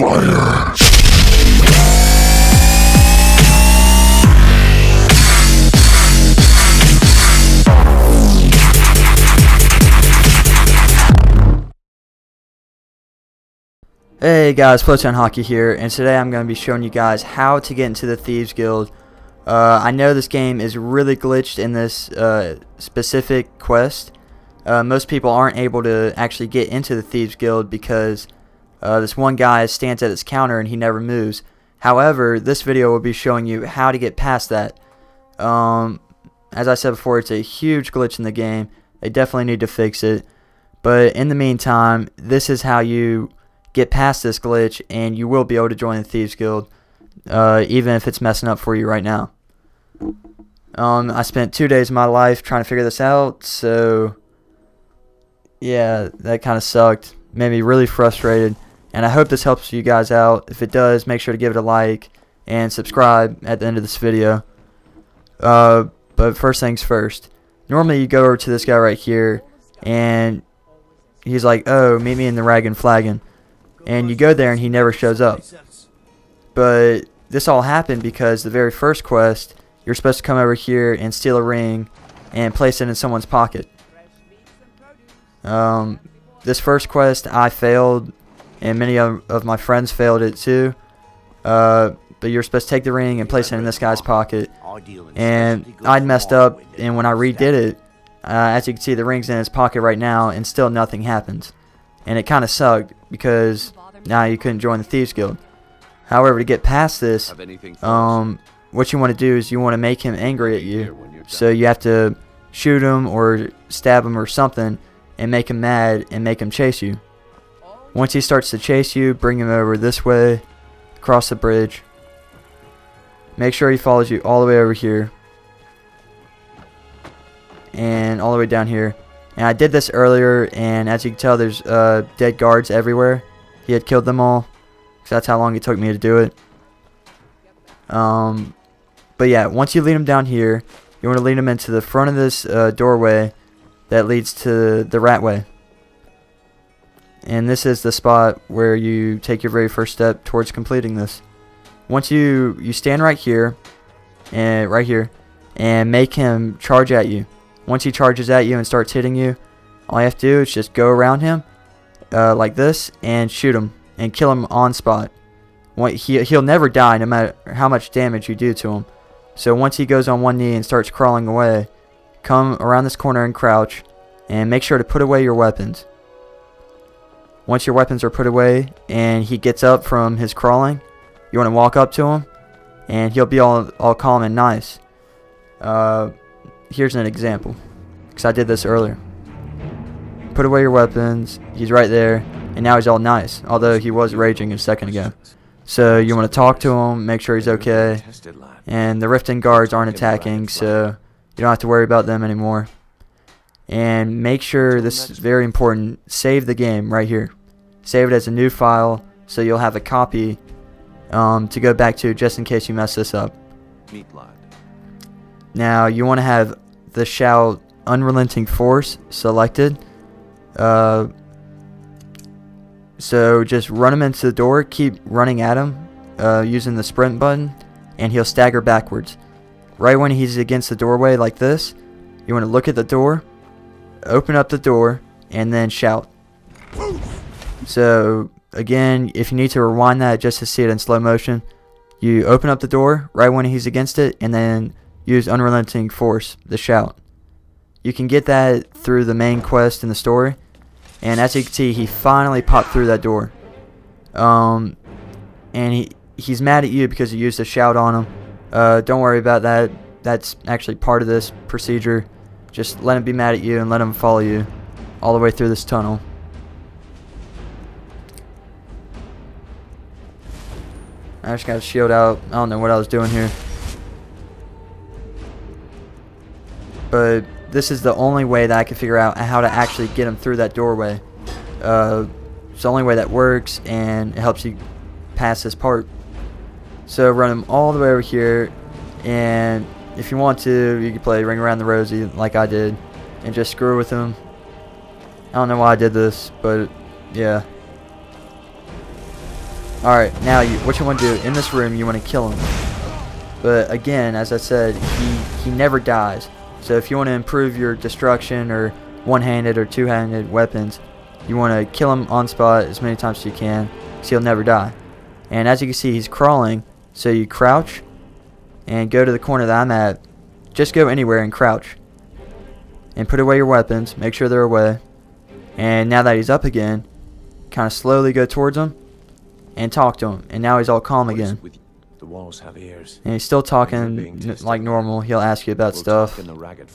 Fire! Hey guys, Flotown Hockey here, and today I'm going to be showing you guys how to get into the Thieves Guild. Uh, I know this game is really glitched in this uh, specific quest. Uh, most people aren't able to actually get into the Thieves Guild because uh, this one guy stands at his counter and he never moves. However, this video will be showing you how to get past that. Um, as I said before, it's a huge glitch in the game. They definitely need to fix it. But in the meantime, this is how you get past this glitch and you will be able to join the Thieves Guild uh, even if it's messing up for you right now. Um, I spent two days of my life trying to figure this out, so yeah, that kind of sucked. Made me really frustrated, and I hope this helps you guys out. If it does, make sure to give it a like and subscribe at the end of this video. Uh, but first things first. Normally you go over to this guy right here, and he's like, oh, meet me in the Ragged Flagon and you go there and he never shows up. But this all happened because the very first quest, you're supposed to come over here and steal a ring and place it in someone's pocket. Um, this first quest I failed, and many of, of my friends failed it too. Uh, but you're supposed to take the ring and place it in this guy's pocket. And I'd messed up, and when I redid it, uh, as you can see, the ring's in his pocket right now, and still nothing happens. And it kind of sucked because now you couldn't join the Thieves Guild. However, to get past this, um, what you want to do is you want to make him angry at you. So you have to shoot him or stab him or something and make him mad and make him chase you. Once he starts to chase you, bring him over this way, across the bridge. Make sure he follows you all the way over here. And all the way down here. And I did this earlier, and as you can tell, there's uh, dead guards everywhere. He had killed them all. So that's how long it took me to do it. Um, but yeah, once you lead him down here, you want to lead him into the front of this uh, doorway that leads to the ratway. And this is the spot where you take your very first step towards completing this. Once you you stand right here, and right here, and make him charge at you. Once he charges at you and starts hitting you, all you have to do is just go around him uh, like this and shoot him and kill him on spot. He, he'll never die no matter how much damage you do to him. So once he goes on one knee and starts crawling away, come around this corner and crouch and make sure to put away your weapons. Once your weapons are put away and he gets up from his crawling, you want to walk up to him and he'll be all, all calm and nice. Uh, here's an example because I did this earlier put away your weapons. He's right there. And now he's all nice, although he was raging a second ago. So you want to talk to him, make sure he's okay. And the Riften guards aren't attacking, so you don't have to worry about them anymore. And make sure, this is very important, save the game right here. Save it as a new file, so you'll have a copy um, to go back to just in case you mess this up. Now you want to have the shout unrelenting force selected uh, so just run him into the door, keep running at him uh, using the sprint button, and he'll stagger backwards. Right when he's against the doorway like this, you want to look at the door, open up the door, and then shout. So again, if you need to rewind that just to see it in slow motion, you open up the door right when he's against it, and then use unrelenting force, the shout. You can get that through the main quest in the story. And as you can see, he finally popped through that door. Um, and he he's mad at you because you used a shout on him. Uh, don't worry about that. That's actually part of this procedure. Just let him be mad at you and let him follow you all the way through this tunnel. I just got shield out. I don't know what I was doing here. But this is the only way that I can figure out how to actually get him through that doorway. Uh, it's the only way that works and it helps you pass this part. So run him all the way over here and if you want to, you can play Ring Around the Rosie like I did and just screw with him. I don't know why I did this, but yeah. Alright, now you, what you want to do, in this room, you want to kill him. But again, as I said, he, he never dies. So if you want to improve your destruction or one-handed or two-handed weapons, you want to kill him on spot as many times as you can, because he'll never die. And as you can see, he's crawling, so you crouch and go to the corner that I'm at. Just go anywhere and crouch. And put away your weapons, make sure they're away. And now that he's up again, kind of slowly go towards him and talk to him. And now he's all calm again. The walls have ears. And he's still talking like normal. He'll ask you about We'll stuff. in the ragged.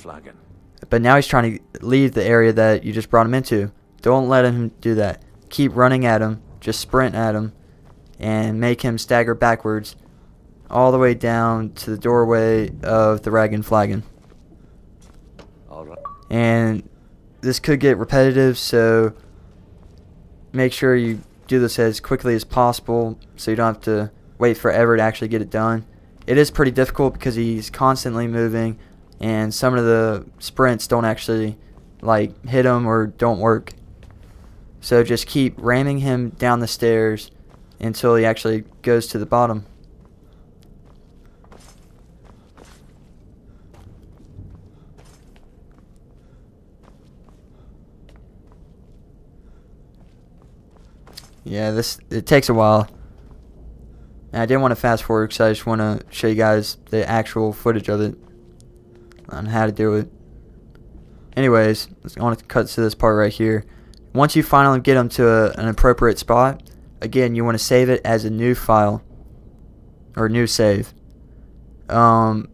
But now he's trying to leave the area that you just brought him into. Don't let him do that. Keep running at him. Just sprint at him. And make him stagger backwards. All the way down to the doorway of the Ragged Flagon. Right. And this could get repetitive, so make sure you do this as quickly as possible so you don't have to wait forever to actually get it done. It is pretty difficult because he's constantly moving and some of the sprints don't actually like hit him or don't work. So just keep ramming him down the stairs until he actually goes to the bottom. Yeah, this it takes a while. And I didn't want to fast forward because I just want to show you guys the actual footage of it on how to do it. Anyways, I want to cut to this part right here. Once you finally get them to a, an appropriate spot, again, you want to save it as a new file or new save. Um,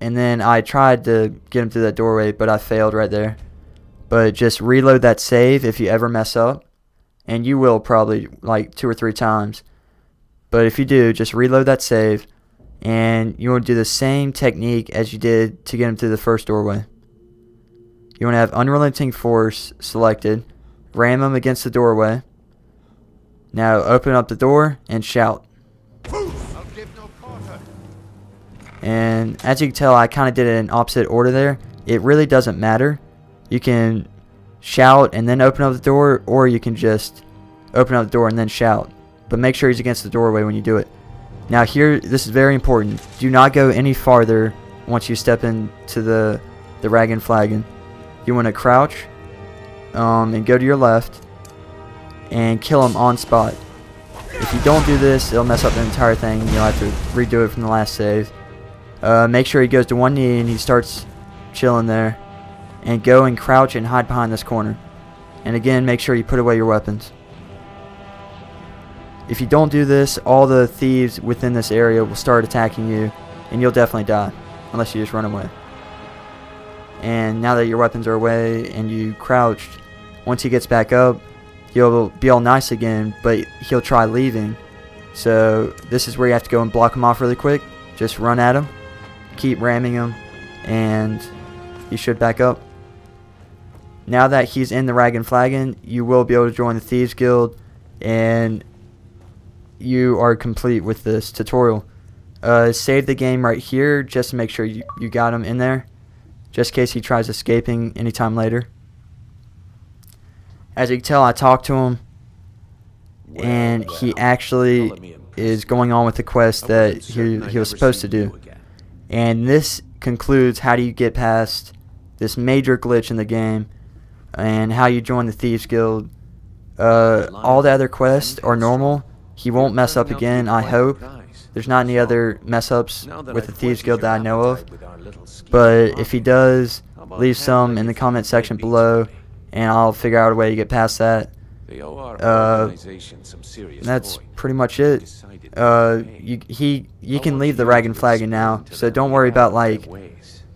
and then I tried to get him through that doorway, but I failed right there. But just reload that save if you ever mess up and you will probably like two or three times. But if you do, just reload that save, and you want to do the same technique as you did to get him through the first doorway. You want to have unrelenting force selected, ram him against the doorway. Now open up the door and shout. And as you can tell, I kind of did it in opposite order there. It really doesn't matter. You can shout and then open up the door, or you can just open up the door and then shout. But make sure he's against the doorway when you do it. Now here, this is very important. Do not go any farther once you step into the the Ragged Flagon. You want to crouch um, and go to your left and kill him on spot. If you don't do this, it'll mess up the entire thing. You'll have to redo it from the last save. Uh, make sure he goes to one knee and he starts chilling there. And go and crouch and hide behind this corner. And again, make sure you put away your weapons. If you don't do this, all the thieves within this area will start attacking you, and you'll definitely die, unless you just run away. And now that your weapons are away and you crouched, once he gets back up, he'll be all nice again, but he'll try leaving. So this is where you have to go and block him off really quick. Just run at him, keep ramming him, and he should back up. Now that he's in the Ragged Flagon, you will be able to join the Thieves Guild, and you are complete with this tutorial. Uh, save the game right here just to make sure you, you got him in there, just in case he tries escaping anytime later. As you can tell, I talked to him, and he actually is going on with the quest that he, he was supposed to do. And this concludes how do you get past this major glitch in the game and how you join the Thieves Guild. Uh, all the other quests are normal. He won't mess up again, I hope. There's not any other mess ups with the Thieves Guild that I know of. But if he does, leave some in the comment section below and I'll figure out a way to get past that. Uh, that's pretty much it. Uh, you, he, you can leave the Ragged Flagon now, so don't worry about like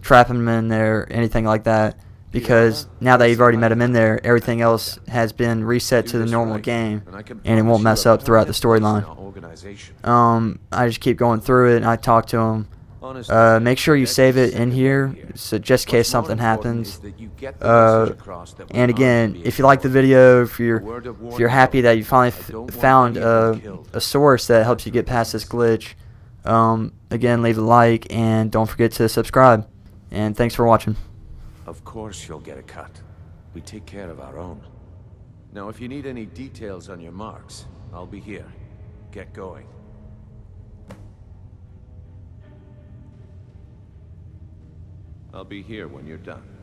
trapping him in there or anything like that. Because now that you've already met him in there, everything else has been reset to the normal game, and it won't mess up throughout the storyline. Um, I just keep going through it, and I talk to him. Uh, make sure you save it in here, so just in case something happens. Uh, and again, if you like the video, if you're if you're happy that you finally found a, a source that helps you get past this glitch, um, again, leave a like and don't forget to subscribe. And thanks for watching. Of course you'll get a cut. We take care of our own. Now, if you need any details on your marks, I'll be here. Get going. I'll be here when you're done.